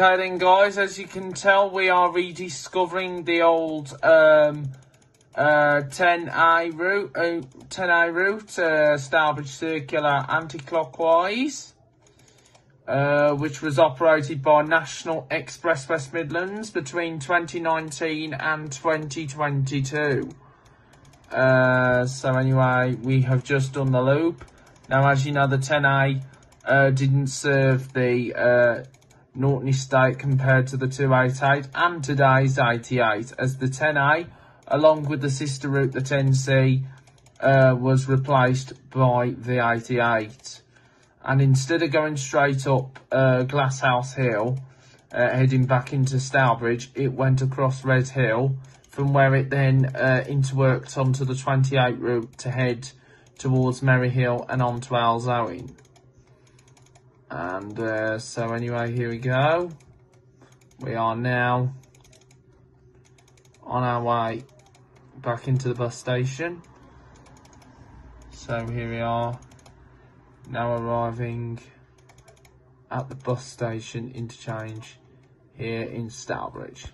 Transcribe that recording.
Okay then guys, as you can tell we are rediscovering the old um, uh, 10A route, uh, 10A route, uh, Stourbridge Circular anti-clockwise, uh, which was operated by National Express West Midlands between 2019 and 2022. Uh, so anyway, we have just done the loop. Now as you know, the 10A uh, didn't serve the uh, Norton Estate compared to the 288 and today's 88 as the 10A along with the sister route the 10C uh, was replaced by the 88 and instead of going straight up uh, Glasshouse Hill uh, heading back into Stourbridge it went across Red Hill from where it then uh, interworked onto the 28 route to head towards Merry Hill and onto Owen. And uh, so anyway, here we go. We are now on our way back into the bus station. So here we are, now arriving at the bus station interchange here in Stourbridge.